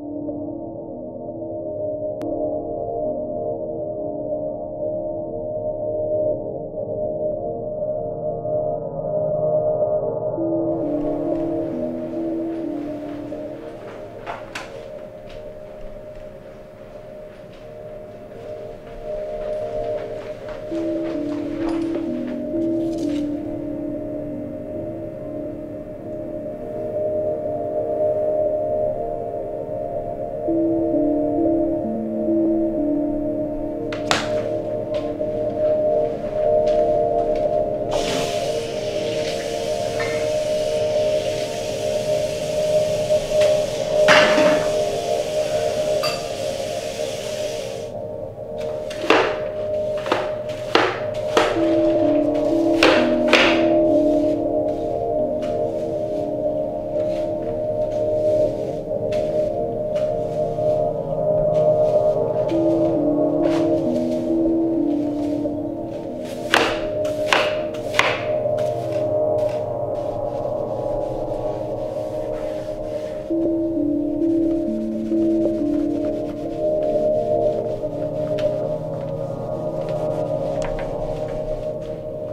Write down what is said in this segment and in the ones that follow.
you.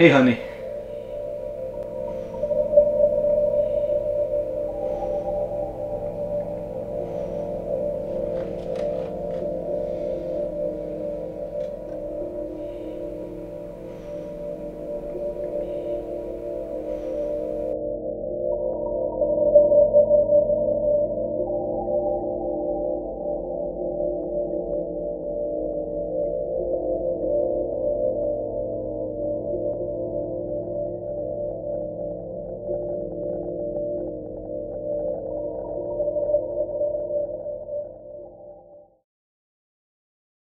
Hey, honey.